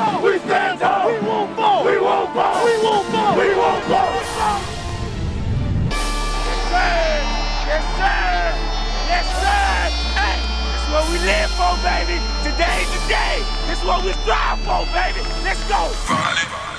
tall. We stand tall. We won't fall. We won't fall. We won't fall. We won't fall. Yes, sir. Yes, sir. Yes, sir. Hey, this is what we live for, baby. Today's the day. This is what we strive for, baby. Let's go. Friday.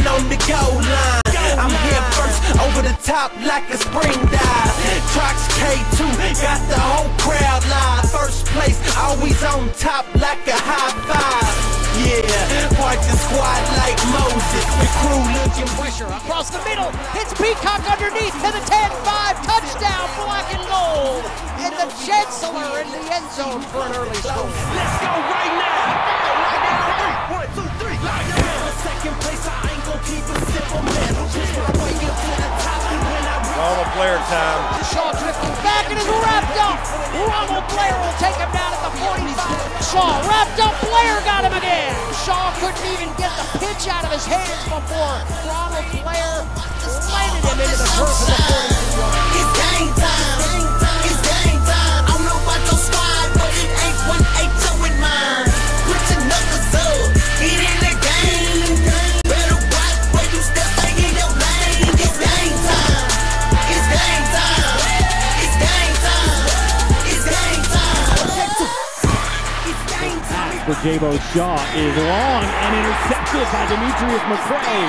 On the goal line. I'm here first, over the top like a spring dive. Trox K2 got the whole crowd live. First place, always on top like a high five. Yeah, part the squad like Moses. The crew looking pressure across the middle. Hits Peacock underneath to the 10-5 touchdown, black and gold. And the Chancellor in the end zone for an early score. Let's go right now. One, two, Player time. Shaw drifting back and is wrapped up. Ronald Blair will take him down at the 45. Shaw wrapped up. Blair got him again. Shaw couldn't even get the pitch out of his hands before Ronald Blair landed him into the turf of the 42 It's game time. for Jaybo Shaw is long and intercepted by Demetrius McCray.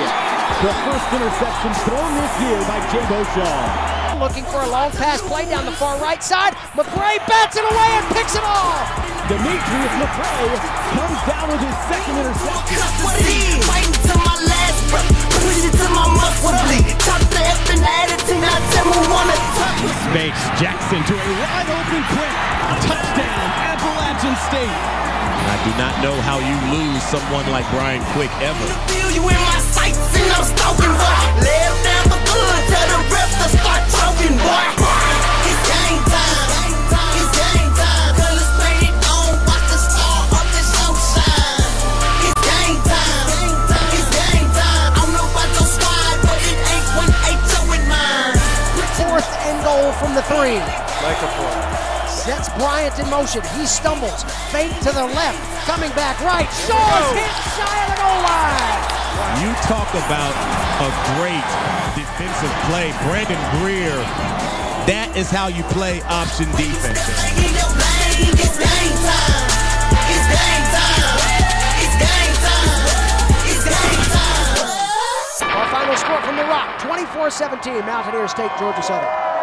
The first interception thrown this year by Jaybo Shaw. Looking for a long pass play down the far right side. McCray bats it away and picks it off. Demetrius McCray comes down with his second interception. Custody. Fighting to my last breath. Push to my muscle bleed. Top the effing attitude. Now tell me wanna touch. Makes Jackson to a wide open quick touchdown, Appalachian State. I do not know how you lose someone like Brian Quick ever. Feel you in my sights and I'm stalking, boy. Left down for good, tell the ref to start talking, boy. It's game time. It's game time. Colors painted on, watch the star of the show shine. It's game time. It's game time. I don't know about your squad, but it ain't one ain't showing mine. Fourth and goal from the three. Like a four. Sets Bryant in motion. He stumbles. Fake to the left. Coming back right. Shaw's hit shy of the goal line. You talk about a great defensive play. Brandon Greer, that is how you play option defense. Stay in your lane. It's game time. It's game time. It's game time. It's game time. Our final score from the Rock 24 17. Mountaineer State, Georgia Southern.